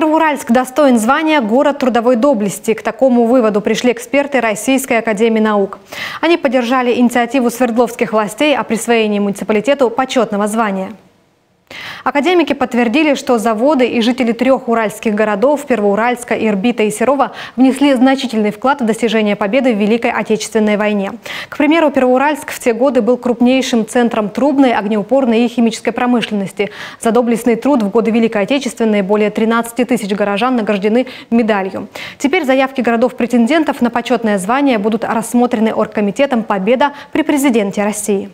Первоуральск достоин звания «Город трудовой доблести». К такому выводу пришли эксперты Российской Академии Наук. Они поддержали инициативу свердловских властей о присвоении муниципалитету почетного звания. Академики подтвердили, что заводы и жители трех уральских городов – Первоуральска, Ирбита и Серова – внесли значительный вклад в достижение победы в Великой Отечественной войне. К примеру, Первоуральск в те годы был крупнейшим центром трубной, огнеупорной и химической промышленности. За доблестный труд в годы Великой Отечественной более 13 тысяч горожан награждены медалью. Теперь заявки городов-претендентов на почетное звание будут рассмотрены Оргкомитетом «Победа» при президенте России.